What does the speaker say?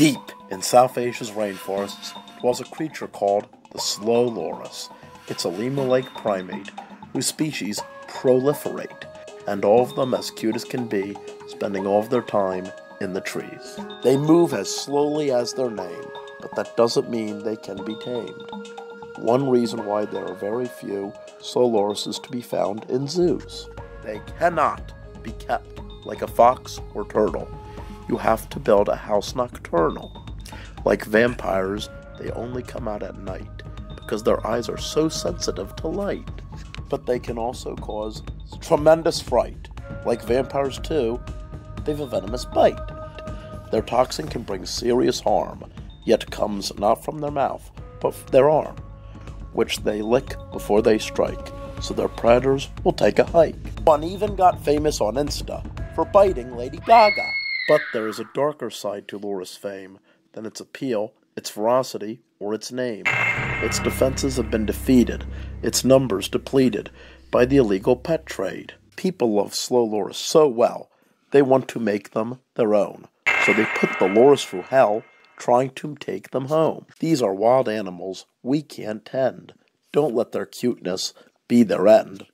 Deep in South Asia's rainforests dwells a creature called the slow loris. It's a lemur-like primate whose species proliferate, and all of them as cute as can be, spending all of their time in the trees. They move as slowly as their name, but that doesn't mean they can be tamed. One reason why there are very few slow lorises to be found in zoos. They cannot be kept like a fox or turtle. You have to build a house nocturnal. Like vampires, they only come out at night because their eyes are so sensitive to light. But they can also cause tremendous fright. Like vampires, too, they have a venomous bite. Their toxin can bring serious harm, yet comes not from their mouth, but their arm, which they lick before they strike, so their predators will take a hike. One even got famous on Insta for biting Lady Gaga. But there is a darker side to Loris fame than its appeal, its ferocity, or its name. Its defenses have been defeated, its numbers depleted by the illegal pet trade. People love slow loris so well, they want to make them their own. So they put the loris through hell, trying to take them home. These are wild animals we can't tend. Don't let their cuteness be their end.